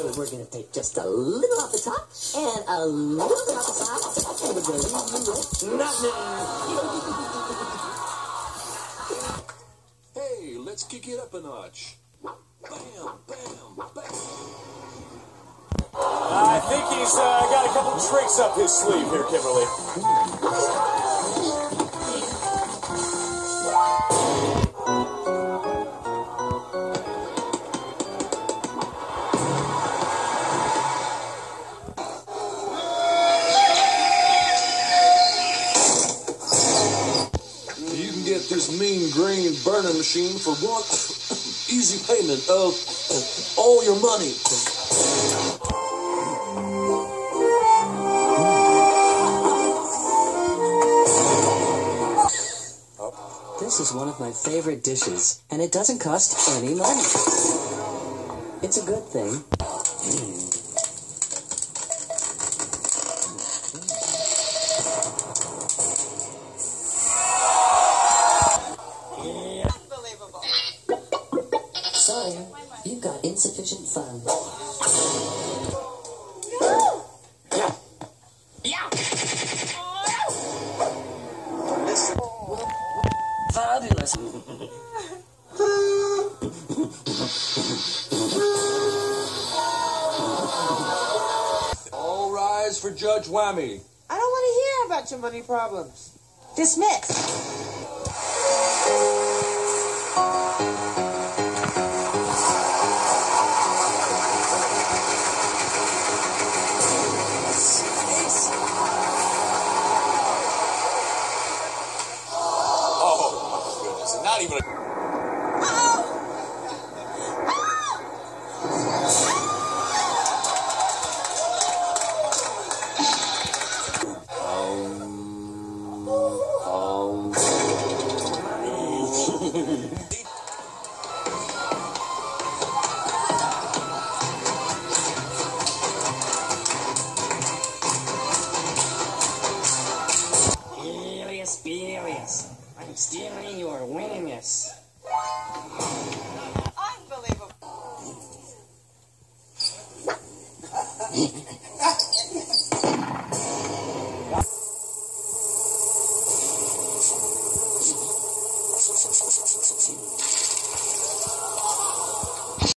So we're gonna take just a little off the top and a little bit off the side, and we're gonna leave you with nothing. Hey, let's kick it up a notch. Bam, bam, bam. I think he's uh, got a couple tricks up his sleeve here, Kimberly. This mean green burning machine for one easy payment of all your money. This is one of my favorite dishes, and it doesn't cost any money. It's a good thing. Sorry, you've got insufficient funds. Fabulous. All rise for Judge Whammy. I don't want to hear about your money problems. Dismiss. Not even a. Furious, I'm stealing your winningness.